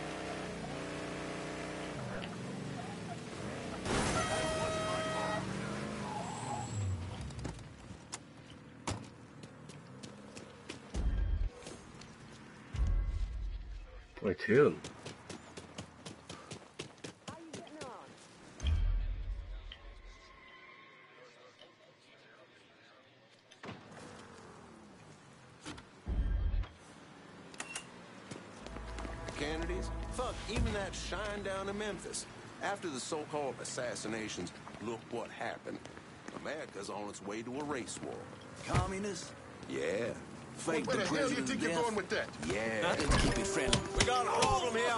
Twenty-two. Shine down in Memphis. After the so-called assassinations, look what happened. America's on its way to a race war. Communists? Yeah. Where the hell do you think you're going with that? Yeah. Let's keep it friendly. We got a problem here.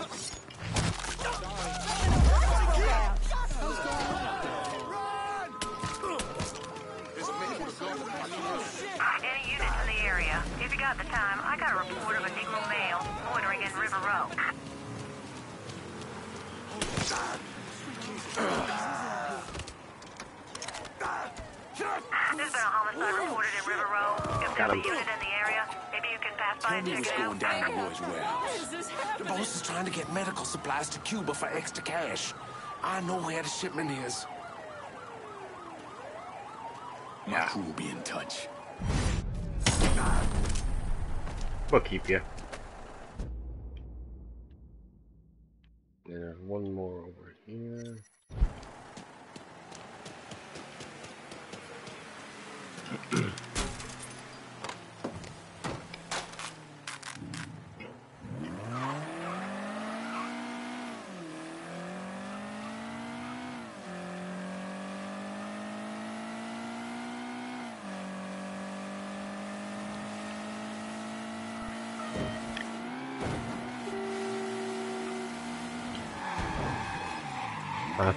Any units in the area? If you got the time, I got a report of a Negro male loitering in River Row. There's been a homicide reported in River Row. If Got there's a him. unit in the area, maybe you can pass by Tell and check what's it going out. down in Roy's warehouse. The boss is trying to get medical supplies to Cuba for extra cash. I know where the shipment is. My crew will be in touch. We'll keep you. One more over here.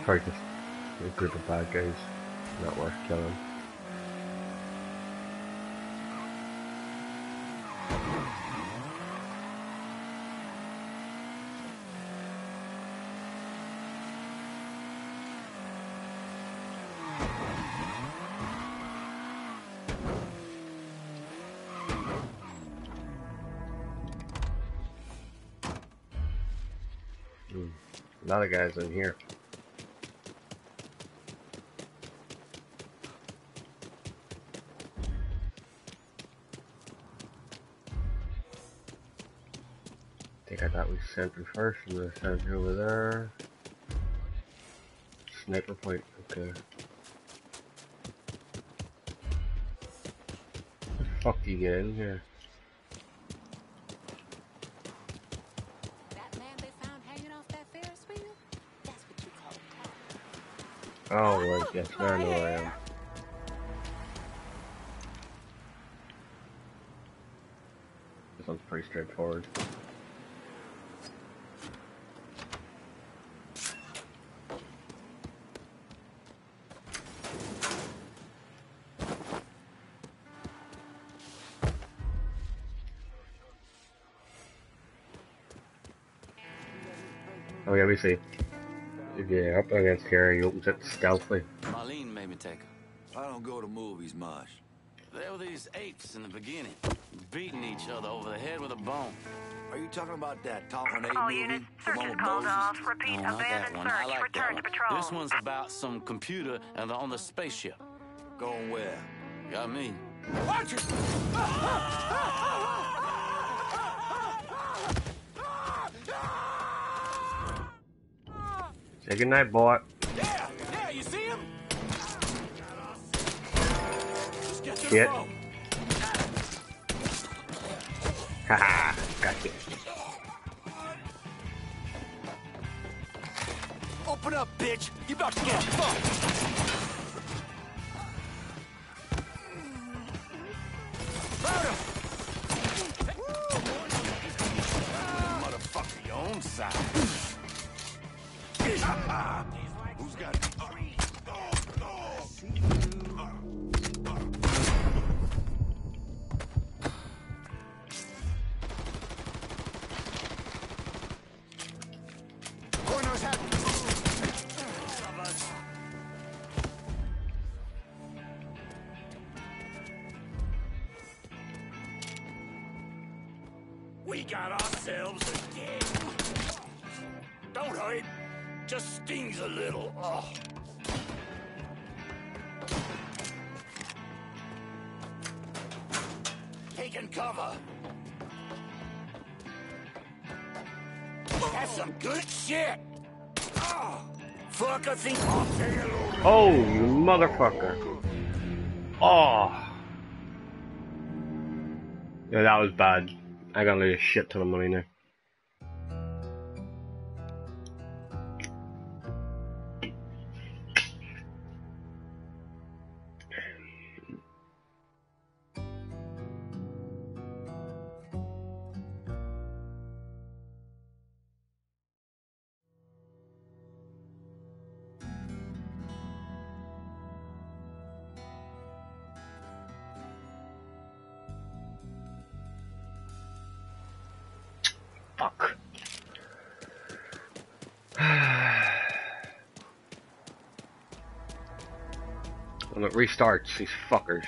Probably just a group of bad guys. Not worth killing. Hmm. A lot of guys in here. Sentry first and then sentry over there. Sniper point, okay. The fuck you get in here? That man they found hanging off that Ferris wheel? That's what you call a Oh, right, yes, I know I am. This one's pretty straightforward. Yeah, we see. If you're up against here, he opens it stealthily. Marlene made me take her. I don't go to movies much. There were these apes in the beginning, beating each other over the head with a bone. Are you talking about that talking ape All movie? units, search one is called Moses? off. Repeat, No, abandoned search. like Return to one. patrol. This one's about some computer and they're on the spaceship. Going where? Got me. Watch it! Say goodnight, boy. Yeah, yeah, you see him? Just get your Shit. Haha, gotcha. Open up, bitch! You about to get fucked! We got ourselves a game. Don't hurt. Just stings a little. Oh. Taking cover. That's some good shit. Oh, fuck, I think. Oh, you motherfucker. Oh. Yeah, that was bad. I lose a shit ton of money now. Restarts, these fuckers.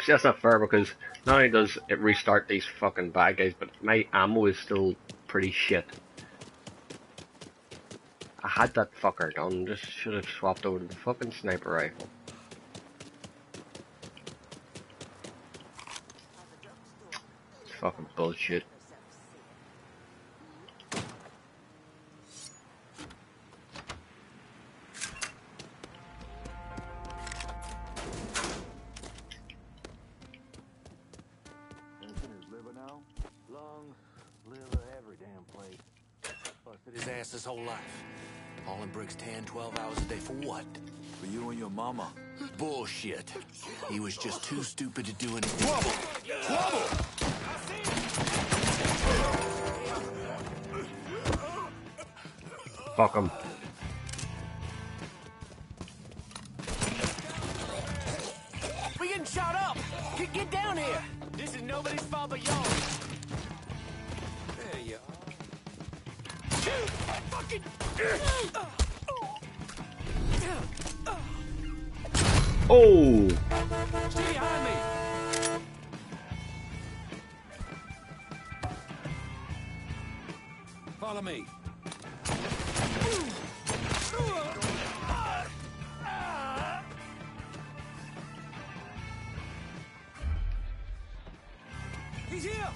See, that's not fair because not only does it restart these fucking bad guys, but my ammo is still pretty shit. I had that fucker done, just should have swapped over to the fucking sniper rifle. Fucking bullshit. Just too stupid to do anything. Trouble! Trouble! Fuck him. He's here!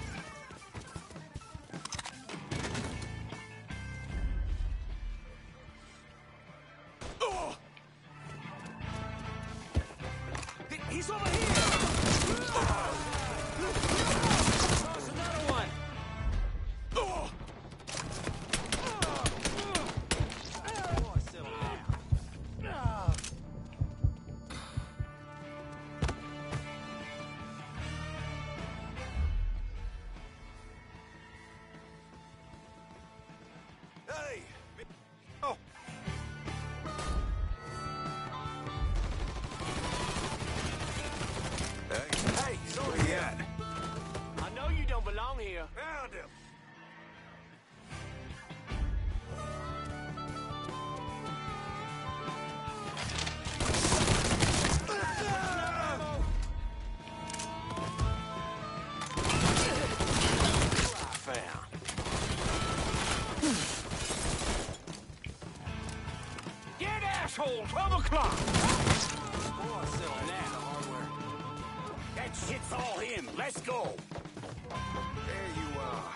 Asshole! 12 o'clock! That shit's all him. Let's go. There you are.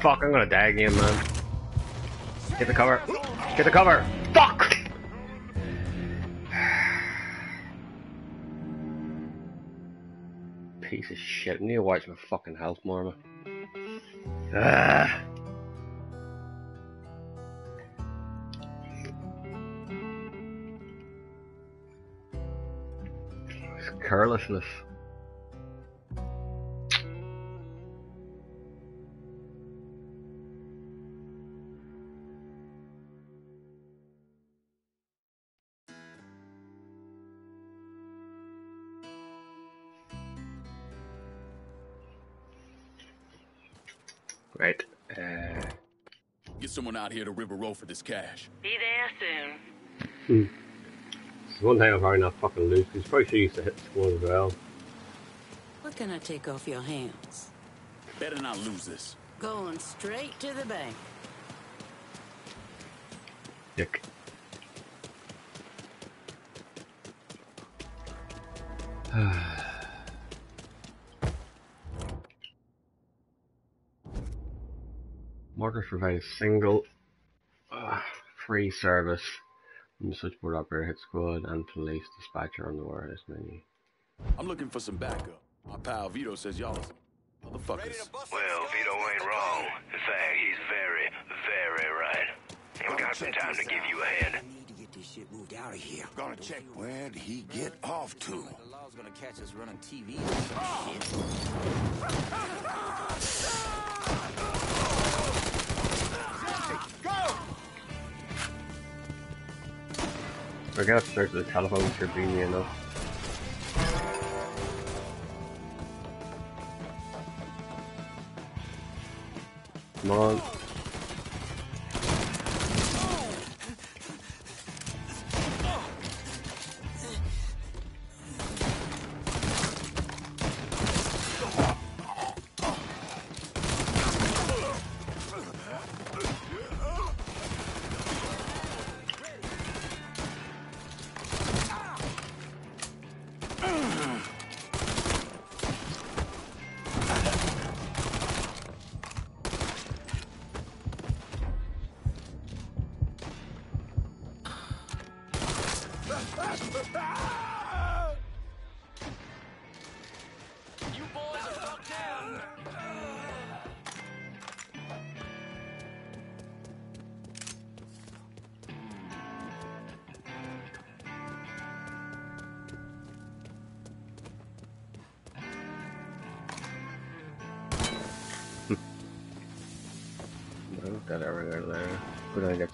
Fuck, I'm gonna die again, man. Get the cover. Get the cover. Shit. I need to watch my fucking health more. Ah. It's carelessness. Out here to River Row for this cash. Be there soon. hmm. It's one thing I'm probably not fucking loose. He's probably sure used to hit the squad as well. What can I take off your hands? Better not lose this. Going straight to the bank. Dick. Markers provide a single uh, free service from the switchboard operator, hit squad, and police dispatcher on the wireless menu. I'm looking for some backup. My pal Vito says y'all are motherfuckers. Well, Vito ain't wrong. In fact, he's very, very right. And we got some time to give you a hand. I need to get this shit moved out of here. Gonna check where'd he get off to. The law's gonna catch us running TV I get upstairs to the telephone should be me enough. Come on.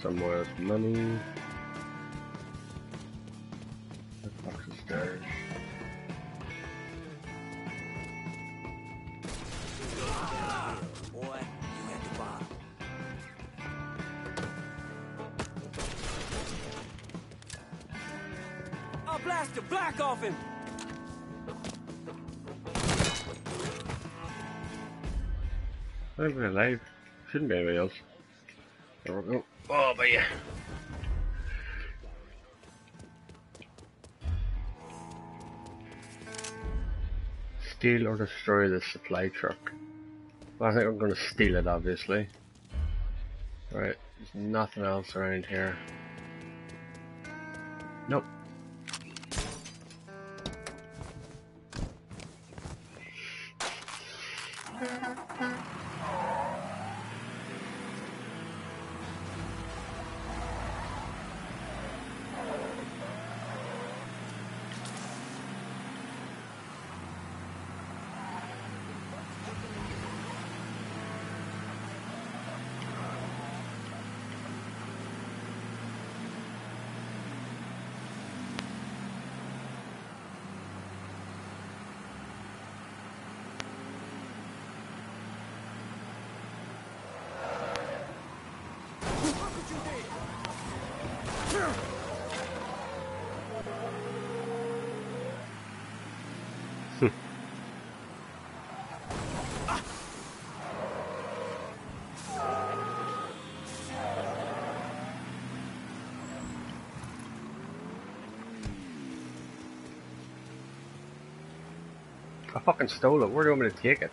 Some more money. The fuck's the stairs? Boy, you at the bottom. I'll blast the black off him. I'm alive. Shouldn't be anybody else. Steal or destroy the supply truck. Well, I think I'm going to steal it, obviously. Right, there's nothing else around here. I fucking stole it. Where do you want me to take it?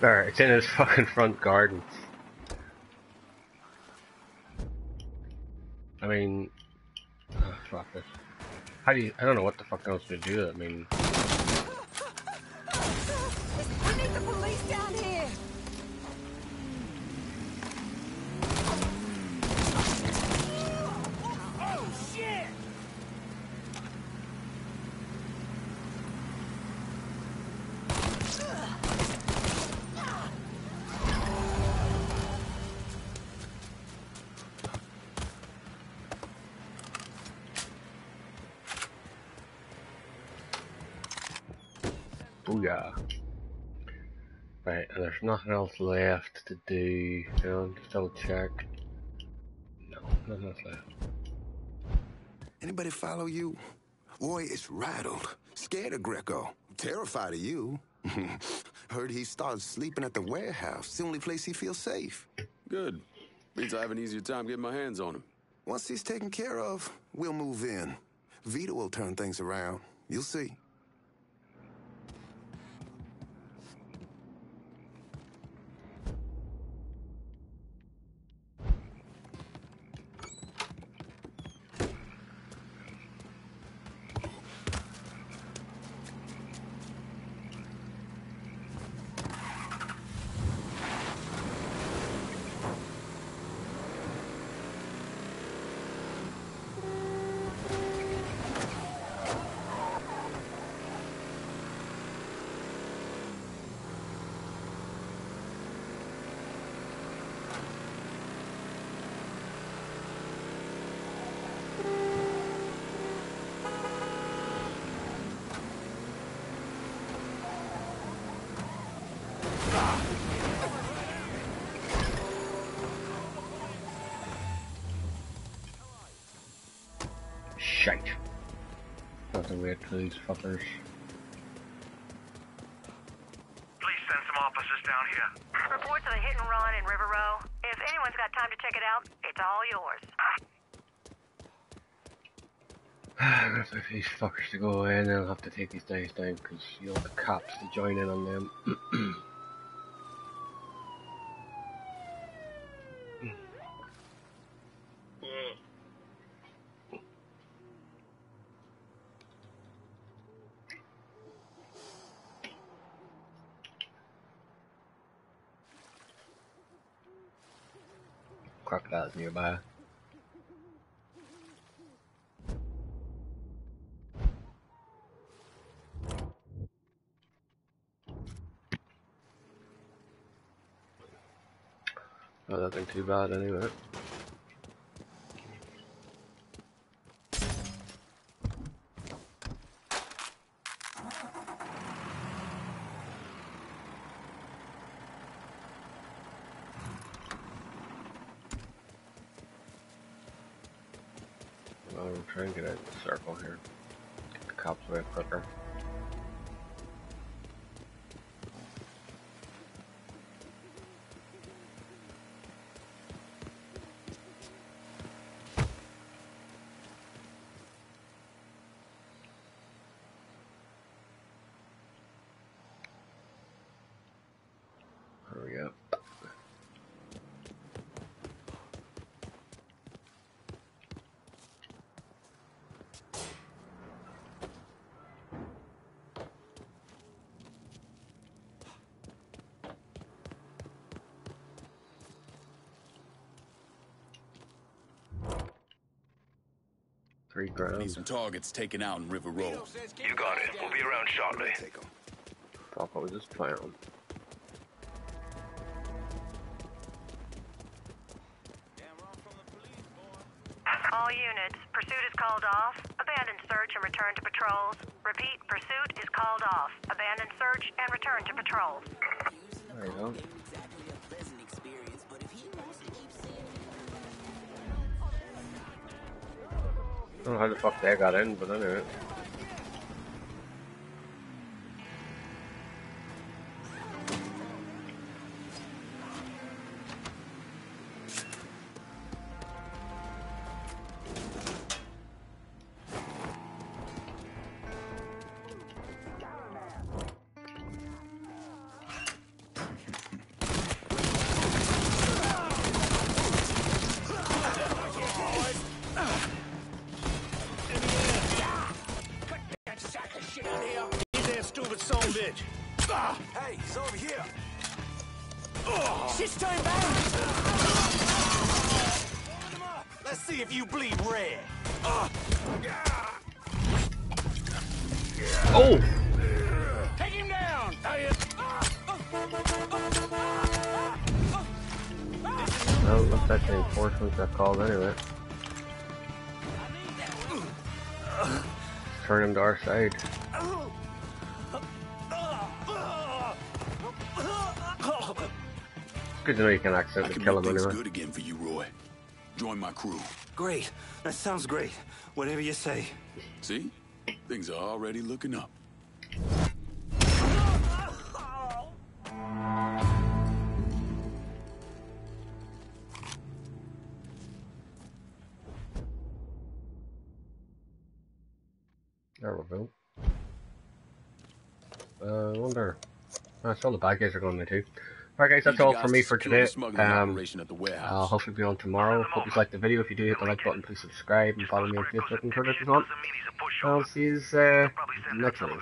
There, it's in his fucking front garden. I mean, oh, fuck it. How do you? I don't know what the fuck else to do. I mean, nothing else left to do. Hang on, just double check. No, nothing else left. Anybody follow you? Roy is rattled, scared of Greco, terrified of you. Heard he started sleeping at the warehouse. The only place he feels safe. Good. Means I have an easier time getting my hands on him. Once he's taken care of, we'll move in. Vito will turn things around. You'll see. To for these fuckers. Please send some officers down here. Reports of a hit and run in River Row. If anyone's got time to check it out, it's all yours. I'm gonna have to wait these fuckers to go away and then I'll have to take these guys down because you know the cops to join in on them. Nearby. Oh, nothing too bad anyway. Well, we'll try and get out of the circle here. Get the cops away quicker. There we go. Three Need some targets taken out in River Row. You got it. We'll be around shortly. Thought I was just playing on. All units, pursuit is called off. Abandon search and return to patrols. Repeat, pursuit is called off. Abandon search and return to patrols. There you go. I don't know how the fuck they got in, but anyway. Him to our side. Good to know you can I accidentally can kill make him things anyway. good again for you, Roy. Join my crew. Great. That sounds great. Whatever you say. See? Things are already looking up. Saw the bad guys are going there too. Alright guys, that's all from me for today. Um, operation at the warehouse. I'll hopefully be on tomorrow. Hope you liked the video. If you do, hit the like button, please subscribe and follow me on Facebook and Twitter if you want. I'll see you uh, next time.